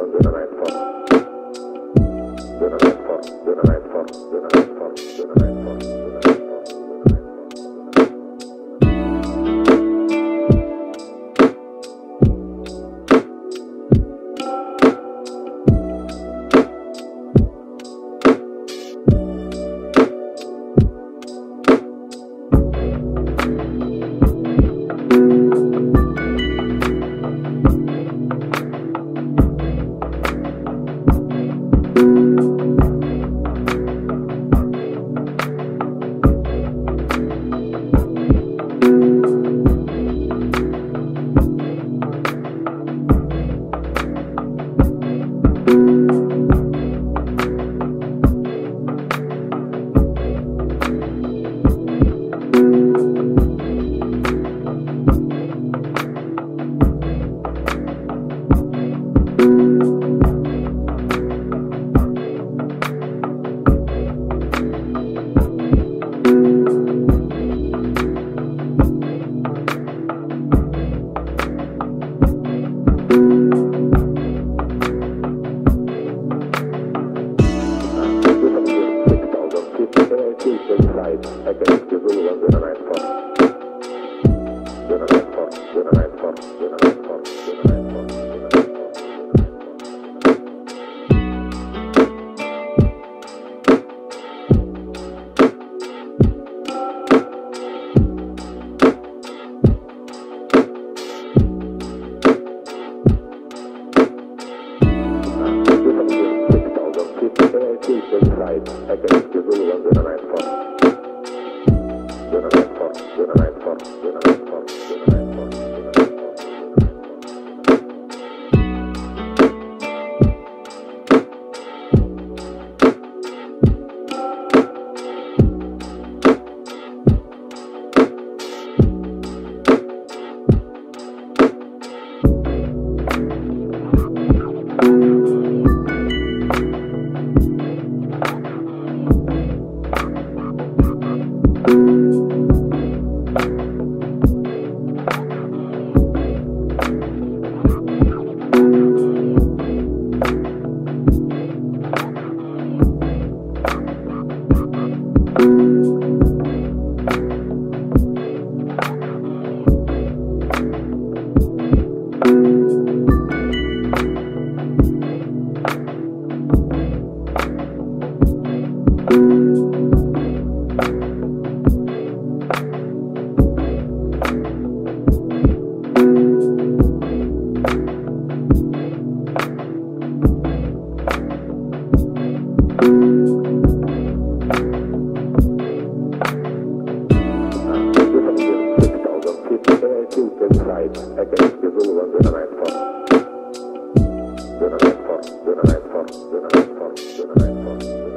of the night for. The night for, the night for, the night the night night for, against the rule of the night for. The night for, the night for, the night for, the night